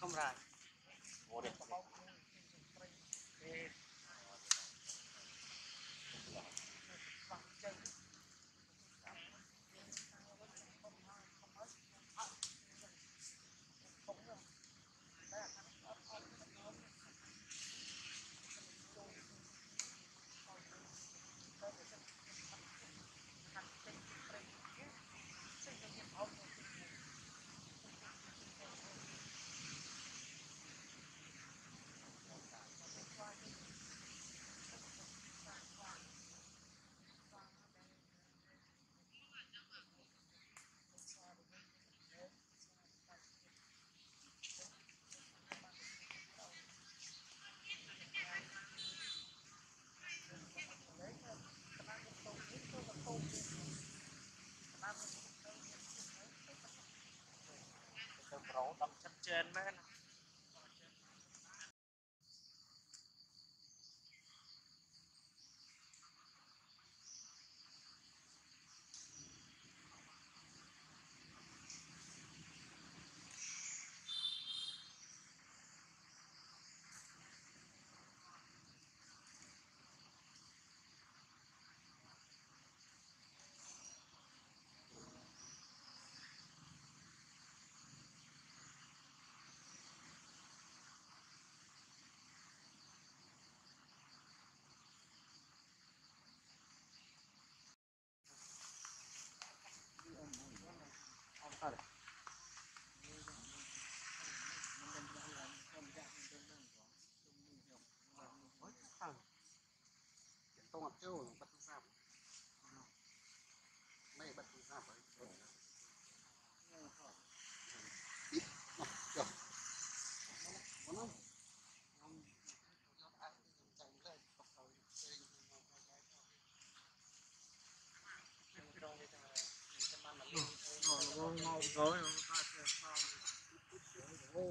không rồi นมากนะ ปู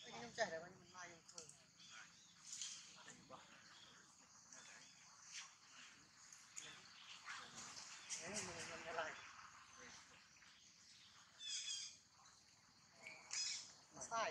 ไม่ต้องใจแต่ว่ามันมาอย่างเคยใช่